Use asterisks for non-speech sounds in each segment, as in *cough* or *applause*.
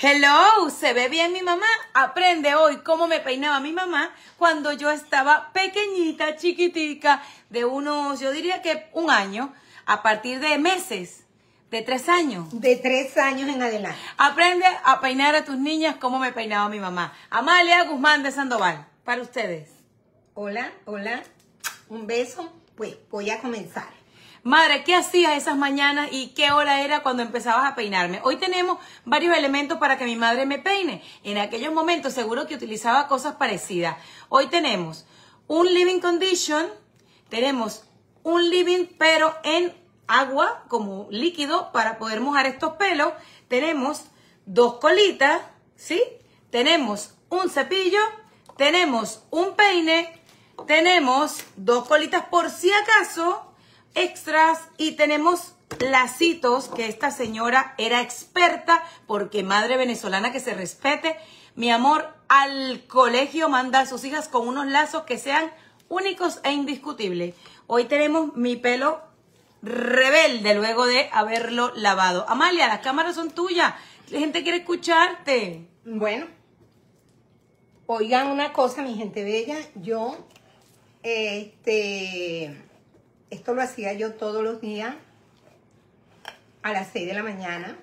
Hello, ¿se ve bien mi mamá? Aprende hoy cómo me peinaba mi mamá cuando yo estaba pequeñita, chiquitica, de unos, yo diría que un año, a partir de meses, de tres años. De tres años en adelante. Aprende a peinar a tus niñas como me peinaba mi mamá. Amalia Guzmán de Sandoval, para ustedes. Hola, hola, un beso. Pues voy a comenzar. Madre, ¿qué hacías esas mañanas y qué hora era cuando empezabas a peinarme? Hoy tenemos varios elementos para que mi madre me peine. En aquellos momentos seguro que utilizaba cosas parecidas. Hoy tenemos un living condition, tenemos un living pero en agua como líquido para poder mojar estos pelos. Tenemos dos colitas, ¿sí? Tenemos un cepillo, tenemos un peine, tenemos dos colitas por si acaso extras y tenemos lacitos que esta señora era experta porque madre venezolana que se respete. Mi amor, al colegio manda a sus hijas con unos lazos que sean únicos e indiscutibles. Hoy tenemos mi pelo rebelde luego de haberlo lavado. Amalia, las cámaras son tuyas. La gente quiere escucharte. Bueno, oigan una cosa, mi gente bella. Yo, este esto lo hacía yo todos los días a las 6 de la mañana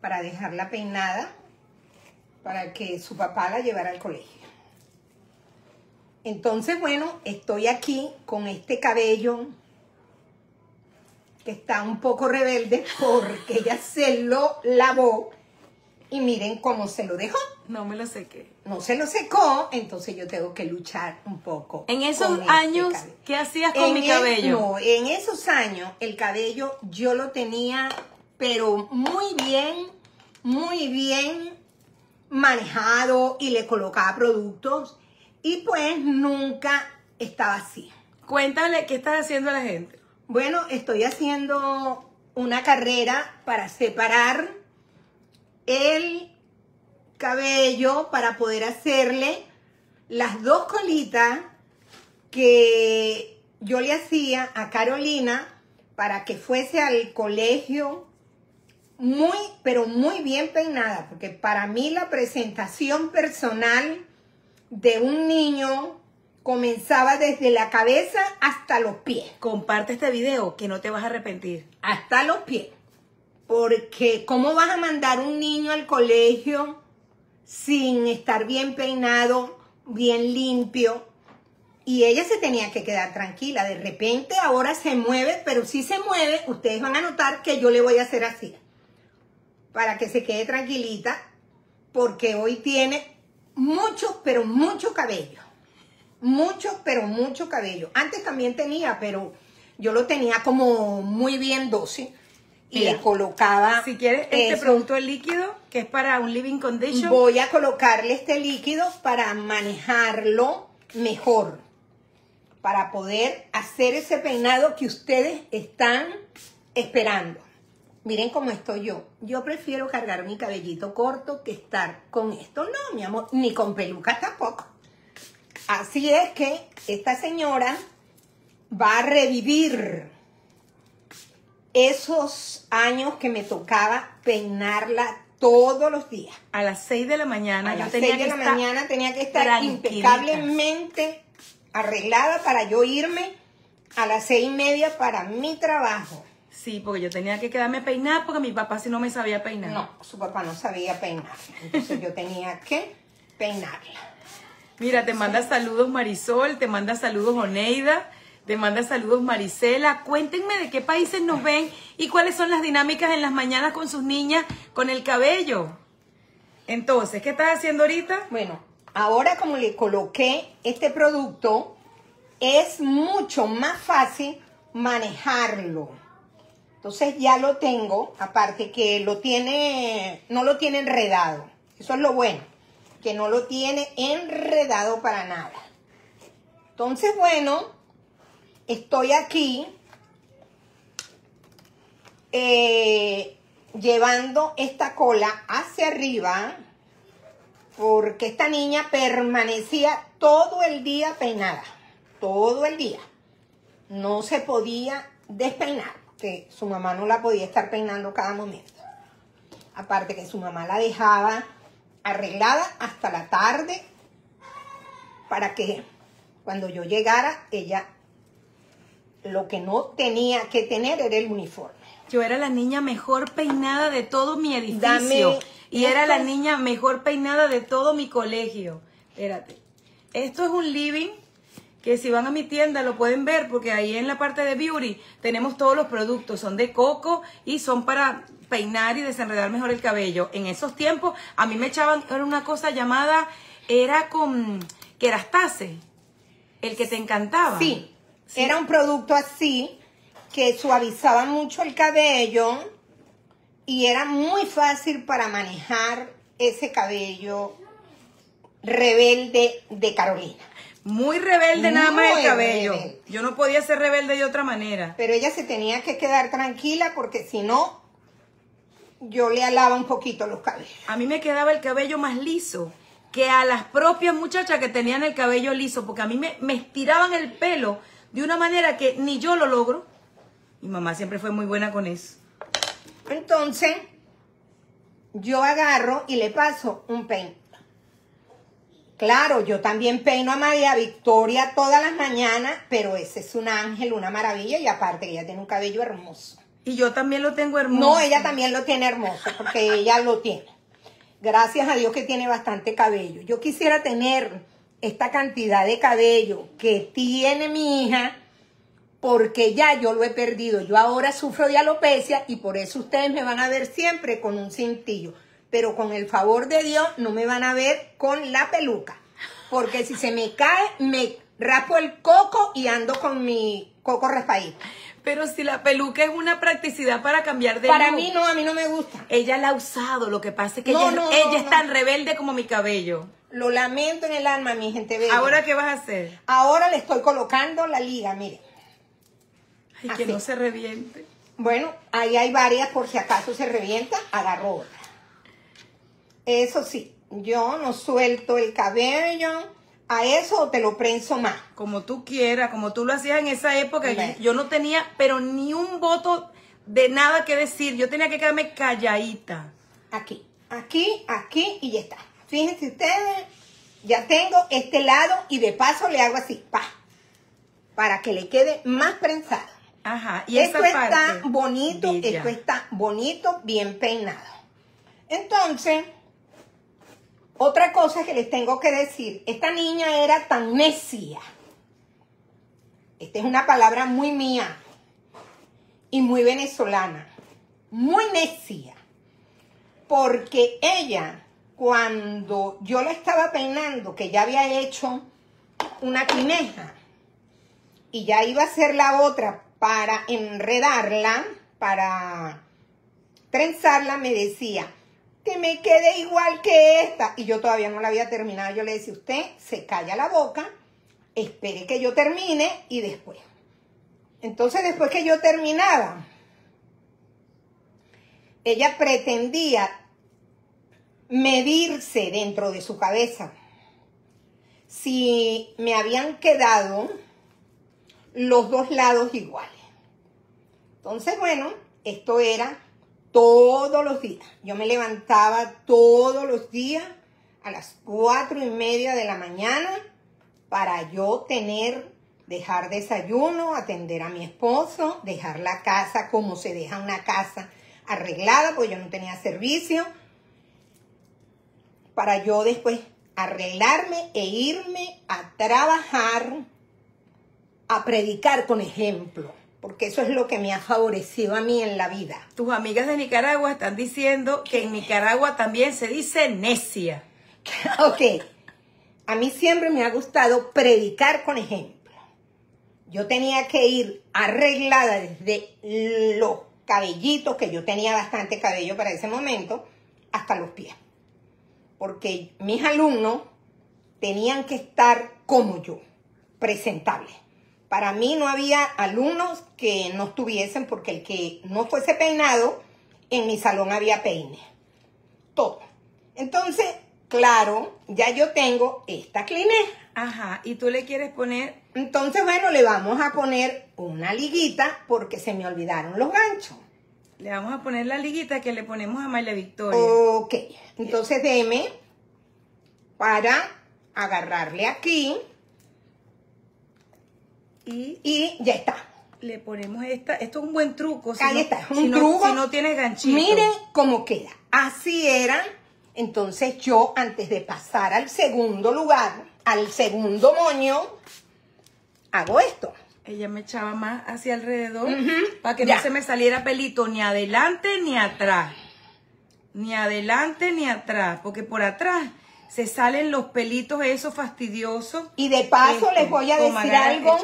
para dejarla peinada para que su papá la llevara al colegio. Entonces, bueno, estoy aquí con este cabello que está un poco rebelde porque ella se lo lavó y miren cómo se lo dejó. No me lo sequé. No se lo secó, entonces yo tengo que luchar un poco. En esos este años, ¿qué hacías con mi cabello? no, en esos años el cabello yo lo tenía, pero muy bien, muy bien manejado y le colocaba productos y pues nunca estaba así. Cuéntale qué estás haciendo a la gente. Bueno, estoy haciendo una carrera para separar el cabello para poder hacerle las dos colitas que yo le hacía a Carolina para que fuese al colegio muy, pero muy bien peinada, porque para mí la presentación personal de un niño comenzaba desde la cabeza hasta los pies. Comparte este video que no te vas a arrepentir. Hasta los pies. Porque ¿cómo vas a mandar un niño al colegio sin estar bien peinado, bien limpio? Y ella se tenía que quedar tranquila. De repente ahora se mueve, pero si se mueve, ustedes van a notar que yo le voy a hacer así. Para que se quede tranquilita, porque hoy tiene mucho, pero mucho cabello. Mucho, pero mucho cabello. Antes también tenía, pero yo lo tenía como muy bien dócil y le colocaba. Si quieres este producto de líquido, que es para un living condition. Voy a colocarle este líquido para manejarlo mejor. Para poder hacer ese peinado que ustedes están esperando. Miren cómo estoy yo. Yo prefiero cargar mi cabellito corto que estar con esto. No, mi amor, ni con pelucas tampoco. Así es que esta señora va a revivir esos años que me tocaba peinarla todos los días. A las 6 de la mañana. A las 6 de la mañana tenía que estar impecablemente arreglada para yo irme a las seis y media para mi trabajo. Sí, porque yo tenía que quedarme peinada porque mi papá si no me sabía peinar. No, su papá no sabía peinar. Entonces yo tenía que peinarla. Mira, te manda saludos Marisol, te manda saludos Oneida. Te manda saludos Marisela. Cuéntenme de qué países nos ven y cuáles son las dinámicas en las mañanas con sus niñas con el cabello. Entonces, ¿qué estás haciendo ahorita? Bueno, ahora como le coloqué este producto, es mucho más fácil manejarlo. Entonces ya lo tengo, aparte que lo tiene, no lo tiene enredado. Eso es lo bueno, que no lo tiene enredado para nada. Entonces, bueno, estoy aquí eh, llevando esta cola hacia arriba porque esta niña permanecía todo el día peinada, todo el día. No se podía despeinar, que su mamá no la podía estar peinando cada momento. Aparte que su mamá la dejaba arreglada hasta la tarde para que cuando yo llegara ella lo que no tenía que tener era el uniforme. Yo era la niña mejor peinada de todo mi edificio. y era la niña mejor peinada de todo mi colegio. Espérate. Esto es un living que si van a mi tienda lo pueden ver porque ahí en la parte de beauty tenemos todos los productos. Son de coco y son para peinar y desenredar mejor el cabello. En esos tiempos a mí me echaban, era una cosa llamada, era con kerastase, el que te encantaba. Sí, era un producto así que suavizaba mucho el cabello y era muy fácil para manejar ese cabello rebelde de Carolina. Muy rebelde nada más el cabello. Yo no podía ser rebelde de otra manera. Pero ella se tenía que quedar tranquila porque si no, yo le alaba un poquito los cabellos. A mí me quedaba el cabello más liso que a las propias muchachas que tenían el cabello liso, porque a mí me, me estiraban el pelo de una manera que ni yo lo logro. Mi mamá siempre fue muy buena con eso. Entonces, yo agarro y le paso un peine. Claro, yo también peino a María Victoria todas las mañanas, pero ese es un ángel, una maravilla, y aparte ella tiene un cabello hermoso. Y yo también lo tengo hermoso. No, ella también lo tiene hermoso, porque ella lo tiene. Gracias a Dios que tiene bastante cabello. Yo quisiera tener esta cantidad de cabello que tiene mi hija, porque ya yo lo he perdido. Yo ahora sufro de alopecia y por eso ustedes me van a ver siempre con un cintillo. Pero con el favor de Dios no me van a ver con la peluca. Porque si se me cae, me raspo el coco y ando con mi coco raspadito. Pero si la peluca es una practicidad para cambiar de Para mí no, a mí no me gusta. Ella la ha usado, lo que pasa es que ella, ella es tan rebelde como mi cabello. Lo lamento en el alma, mi gente bella. ¿Ahora qué vas a hacer? Ahora le estoy colocando la liga, mire. Ay, que no se reviente. Bueno, ahí hay varias, por si acaso se revienta, agarro otra. Eso sí, yo no suelto el cabello, a eso te lo prenso más. Como tú quieras, como tú lo hacías en esa época, yo no tenía, pero ni un voto de nada que decir, yo tenía que quedarme calladita. Aquí, aquí, aquí y ya está. Fíjense ustedes, ya tengo este lado y de paso le hago así, pa, para que le quede más prensado. Ajá, y esto está bonito, esto está bonito, bien peinado. Entonces, otra cosa que les tengo que decir, esta niña era tan necia. Esta es una palabra muy mía y muy venezolana, muy necia, porque ella cuando yo la estaba peinando, que ya había hecho una quineja y ya iba a hacer la otra para enredarla, para trenzarla, me decía, que me quede igual que esta. Y yo todavía no la había terminado. Yo le decía, usted se calla la boca, espere que yo termine y después. Entonces, después que yo terminaba, ella pretendía medirse dentro de su cabeza si me habían quedado los dos lados iguales. Entonces, bueno, esto era todos los días. Yo me levantaba todos los días a las cuatro y media de la mañana para yo tener, dejar desayuno, atender a mi esposo, dejar la casa como se deja una casa arreglada, porque yo no tenía servicio para yo después arreglarme e irme a trabajar, a predicar con ejemplo, porque eso es lo que me ha favorecido a mí en la vida. Tus amigas de Nicaragua están diciendo que en Nicaragua también se dice necia. *laughs* ok, a mí siempre me ha gustado predicar con ejemplo. Yo tenía que ir arreglada desde los cabellitos, que yo tenía bastante cabello para ese momento, hasta los pies porque mis alumnos tenían que estar como yo, presentables. Para mí no había alumnos que no estuviesen porque el que no fuese peinado, en mi salón había peine. Todo. Entonces, claro, ya yo tengo esta cliné. Ajá, y tú le quieres poner... Entonces, bueno, le vamos a poner una liguita porque se me olvidaron los ganchos. Le vamos a poner la liguita que le ponemos a Mayla Victoria. Ok, entonces deme para agarrarle aquí Y y ya está. le ponemos esta. Esto es un buen truco. Si Ahí no, está, si un no- truco. si no tienes ganchito. Miren cómo queda. Así era. Entonces yo, antes de pasar al segundo lugar, al segundo moño, hago esto. Ella me echaba más hacia alrededor para que ya. no se me saliera pelito ni adelante ni atrás. Ni adelante ni atrás. Porque por atrás se salen los pelitos esos fastidiosos. Y de paso Esto, les voy a decir algo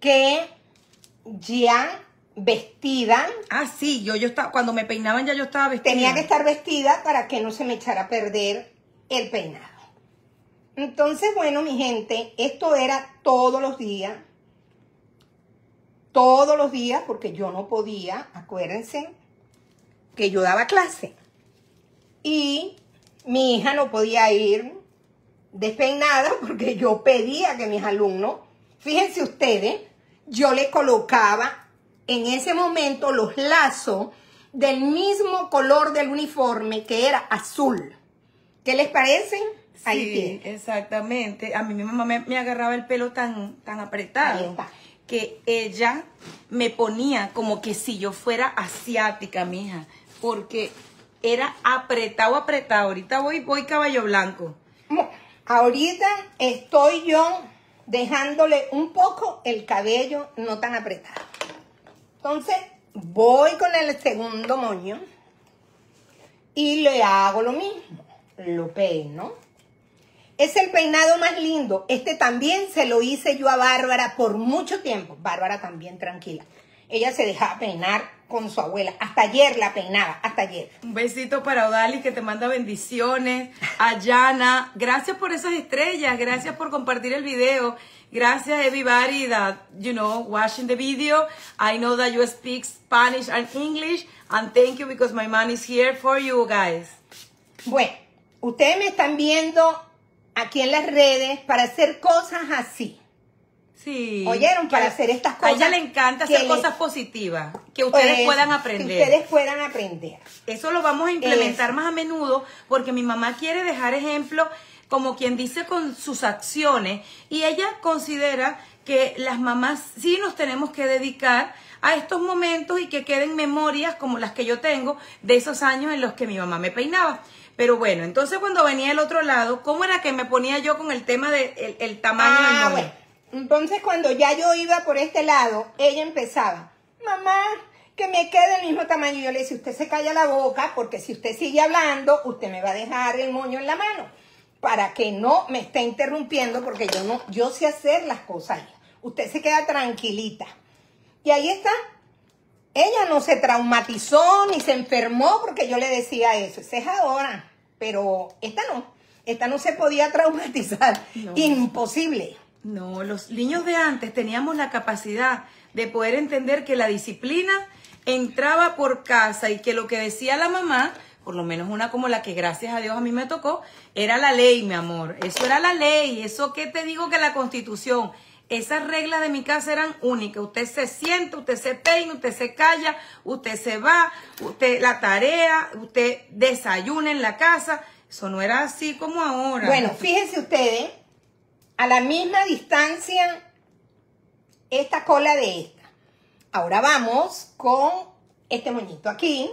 que ya vestida, Ah, sí, yo, yo estaba, cuando me peinaban ya yo estaba vestida. tenía que estar vestida para que no se me echara a perder el peinado. Entonces, bueno, mi gente, esto era todos los días. Todos los días, porque yo no podía, acuérdense, que yo daba clase. Y mi hija no podía ir despeinada *laughs* porque yo pedía que mis alumnos, fíjense ustedes, yo le colocaba en ese momento los lazos del mismo color del uniforme que era azul. ¿Qué les parece? Ahí sí, tiene. exactamente. A mí mi mamá me, me agarraba el pelo tan, tan apretado Ahí está. Que ella me ponía como que si yo fuera asiática, mija, porque era apretado, apretado. Ahorita voy, voy caballo blanco. Ahorita estoy yo dejándole un poco el cabello no tan apretado. Entonces voy con el segundo moño y le hago lo mismo. Lo peino. Es el peinado más lindo. Este también se lo hice yo a Bárbara por mucho tiempo. Bárbara también tranquila. Ella se dejaba peinar con su abuela. Hasta ayer la peinaba, hasta ayer. Un besito para Odalis que te manda bendiciones. A Yana, gracias por esas estrellas, gracias por compartir el video. Gracias everybody that, you know, watching the video. I know that you speak Spanish and English. And thank you because my man is here for you guys. Bueno, ustedes me están viendo aquí en las redes para hacer cosas así. Sí. ¿Oyeron? Para Que hacer estas A cosas ella le encanta que hacer le- cosas positivas, que ustedes Pues, puedan Que aprender. ustedes puedan aprender. Eso lo vamos a implementar Eso. más a menudo porque mi mamá quiere dejar ejemplo, como quien dice, con sus acciones y ella considera que las mamás sí nos tenemos que dedicar a estos momentos y que queden memorias como las que yo tengo de esos años en los que mi mamá me peinaba. Pero bueno, entonces cuando venía el otro lado, ¿cómo era que me ponía yo con el tema del el, el tamaño del Ah, moño? bueno. Entonces cuando ya yo iba por este lado, ella empezaba, mamá, que me quede el mismo tamaño. Y yo le decía, usted se calla la boca porque si usted sigue hablando, usted me va a dejar el moño en la mano para que no me esté interrumpiendo porque yo no, yo sé hacer las cosas. Usted se queda tranquilita. Y ahí está. Ella no se traumatizó ni se enfermó porque yo le decía eso. Esa es ahora. Pero esta no. Esta no se podía traumatizar. No. Imposible. No, los niños de antes teníamos la capacidad de poder entender que la disciplina entraba por casa y que lo que decía la mamá, por lo menos una como la que gracias a Dios a mí me tocó, era la ley, mi amor. Eso era la ley. Eso que te digo que la constitución, esas reglas de mi casa eran únicas. Usted se sienta, usted se peina, usted se calla, usted se va, usted la tarea, usted desayuna en la casa. Eso no era así como ahora. Bueno, fíjense ustedes, a la misma distancia, esta cola de esta. Ahora vamos con este moñito aquí.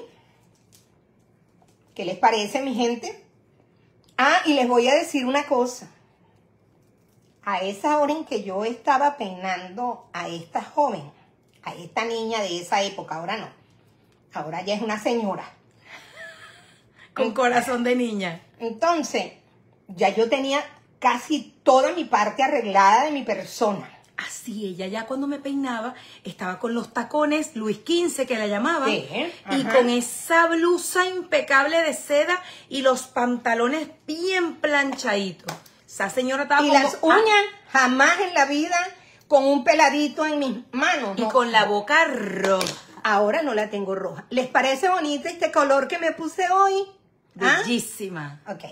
¿Qué les parece, mi gente? Ah, y les voy a decir una cosa. A esa hora en que yo estaba peinando a esta joven, a esta niña de esa época, ahora no. Ahora ya es una señora. *laughs* con corazón de niña. Entonces, ya yo tenía casi toda mi parte arreglada de mi persona. Así, ella ya cuando me peinaba estaba con los tacones Luis XV que la llamaban Sí, y con esa blusa impecable de seda y los pantalones bien planchaditos. Esa señora estaba Y como- las ah, uñas, jamás en la vida con un peladito en mis manos. y no. con la boca roja. Ahora no la tengo roja. ¿Les parece bonito este color que me puse hoy? ¿Ah? Bellísima, Ok.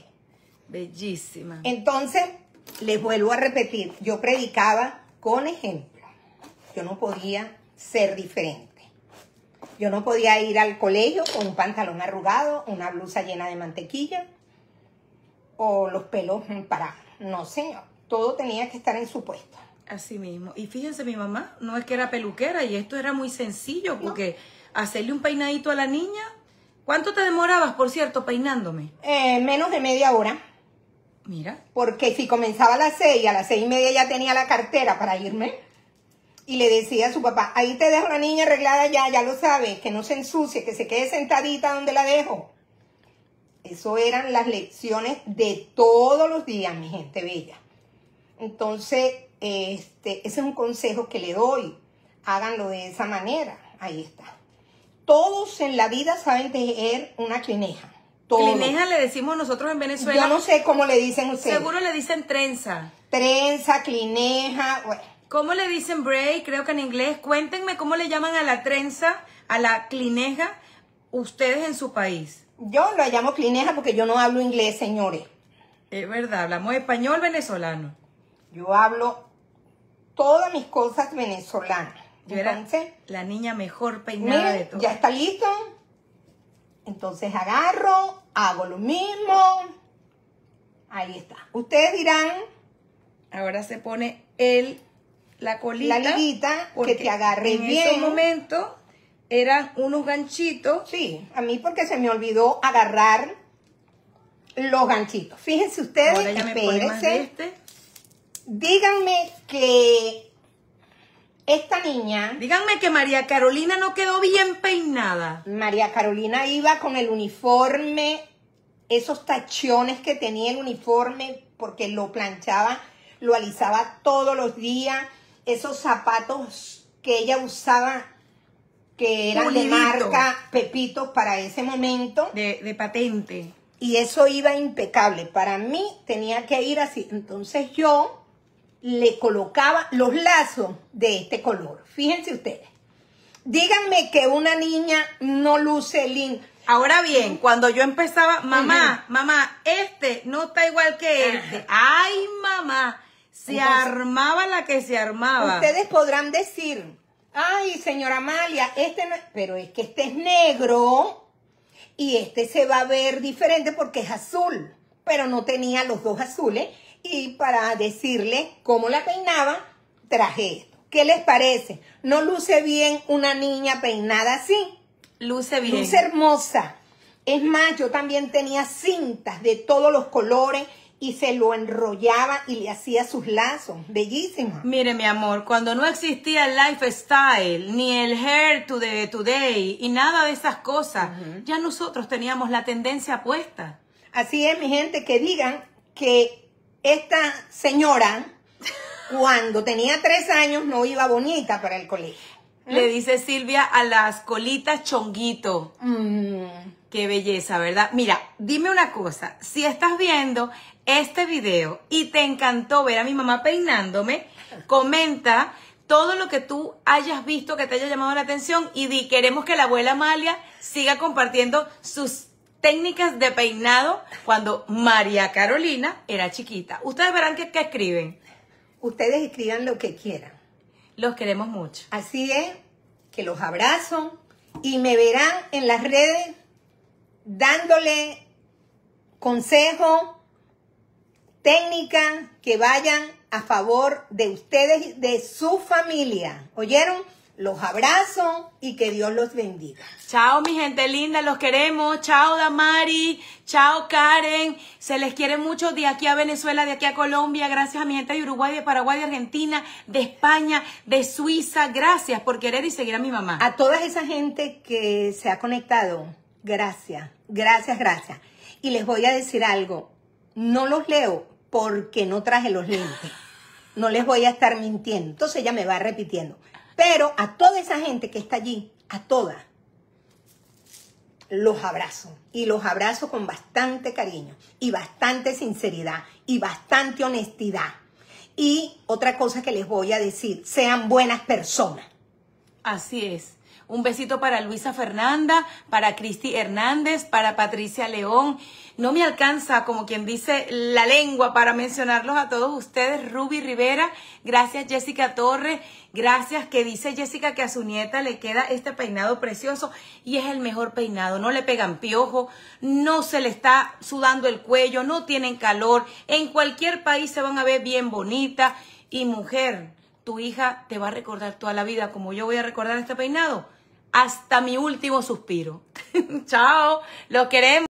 bellísima. Entonces, les vuelvo a repetir, yo predicaba con ejemplo. Yo no podía ser diferente. Yo no podía ir al colegio con un pantalón arrugado, una blusa llena de mantequilla o los pelos parados. No, señor. Todo tenía que estar en su puesto. Así mismo. Y fíjense, mi mamá no es que era peluquera y esto era muy sencillo porque hacerle un peinadito a la niña. ¿Cuánto te demorabas, por cierto, peinándome? Eh, menos de media hora. Mira. Porque si comenzaba a las seis, a las seis y media ya tenía la cartera para irme. Y le decía a su papá, ahí te dejo la niña arreglada ya, ya lo sabes, que no se ensucie, que se quede sentadita donde la dejo. Eso eran las lecciones de todos los días, mi gente bella. Entonces, este, ese es un consejo que le doy. Háganlo de esa manera. Ahí está. Todos en la vida saben tejer una clineja. Clineja le decimos nosotros en Venezuela. Yo no sé cómo le dicen ustedes. Seguro le dicen trenza. Trenza, clineja, bueno. ¿Cómo le dicen braid? Creo que en inglés. Cuéntenme cómo le llaman a la trenza, a la clineja, ustedes en su país. Yo lo llamo clineja porque yo no hablo inglés, señores. Es verdad, hablamos español venezolano. Yo hablo todas mis cosas venezolanas. Yo Entonces, la niña mejor peinada de todo. Ya está listo. Entonces agarro, hago lo mismo. Ahí está. Ustedes dirán. Ahora se pone el la colita. La liguita que te agarre en bien. En ese momento eran unos ganchitos. Sí, a mí porque se me olvidó agarrar los ganchitos. Fíjense ustedes, Ahora ya espérense. este. Díganme que esta niña. Díganme que María Carolina no quedó bien peinada. María Carolina iba con el uniforme, esos tachones que tenía el uniforme, porque lo planchaba, lo alisaba todos los días esos zapatos que ella usaba que eran de marca Pepito para ese momento. De, patente. Y eso iba impecable. Para mí tenía que ir así. Entonces yo le colocaba los lazos de este color. Fíjense ustedes. Díganme que una niña no luce lindo. Ahora bien, cuando yo empezaba, mamá, mamá, este no está igual que este. Ay, mamá. Se armaba la que se armaba. Ustedes podrán decir, ay, señora Amalia, este no es, pero es que este es negro y este se va a ver diferente porque es azul, pero no tenía los dos azules y para decirle cómo la peinaba, traje esto. ¿Qué les parece? ¿No luce bien una niña peinada así? Luce bien. Luce hermosa. Es más, yo también tenía cintas de todos los colores y se lo enrollaba y le hacía sus lazos. Bellísimo. Mire, mi amor, cuando no existía el lifestyle, ni el hair to the today, y nada de esas cosas, ya nosotros teníamos la tendencia puesta. Así es, mi gente, que digan que esta señora, *laughs* cuando tenía tres años, no iba bonita para el colegio. Le dice Silvia a las colitas chonguito. Mm. Qué belleza, ¿verdad? Mira, dime una cosa, si estás viendo este video y te encantó ver a mi mamá peinándome, comenta todo lo que tú hayas visto que te haya llamado la atención y di, queremos que la abuela Amalia siga compartiendo sus técnicas de peinado cuando María Carolina era chiquita. Ustedes verán que, escriben. Ustedes escriban lo que quieran. Los queremos mucho. Así es, que los abrazo y me verán en las redes dándole consejo técnicas que vayan a favor de ustedes y de su familia. ¿Oyeron? Los abrazo y que Dios los bendiga. Chao, mi gente linda, los queremos. Chao, Damari. Chao, Karen. Se les quiere mucho de aquí a Venezuela, de aquí a Colombia. Gracias a mi gente de Uruguay, de Paraguay, de Argentina, de España, de Suiza. Gracias por querer y seguir a mi mamá. A toda esa gente que se ha conectado, gracias, gracias, gracias. Y les voy a decir algo. No los leo porque no traje los lentes. No les voy a estar mintiendo. Entonces ella me va repitiendo. Pero a toda esa gente que está allí, a todas, los abrazo. Y los abrazo con bastante cariño y bastante sinceridad y bastante honestidad. Y otra cosa que les voy a decir, sean buenas personas. Así es. Un besito para Luisa Fernanda, para Cristi Hernández, para Patricia León. No me alcanza, como quien dice, la lengua para mencionarlos a todos ustedes. Ruby Rivera, gracias Jessica Torres, gracias que dice Jessica que a su nieta le queda este peinado precioso y es el mejor peinado. No le pegan piojo, no se le está sudando el cuello, no tienen calor. En cualquier país se van a ver bien bonita. Y mujer, tu hija te va a recordar toda la vida como yo voy a recordar este peinado hasta mi último suspiro. *laughs* Chao, lo queremos.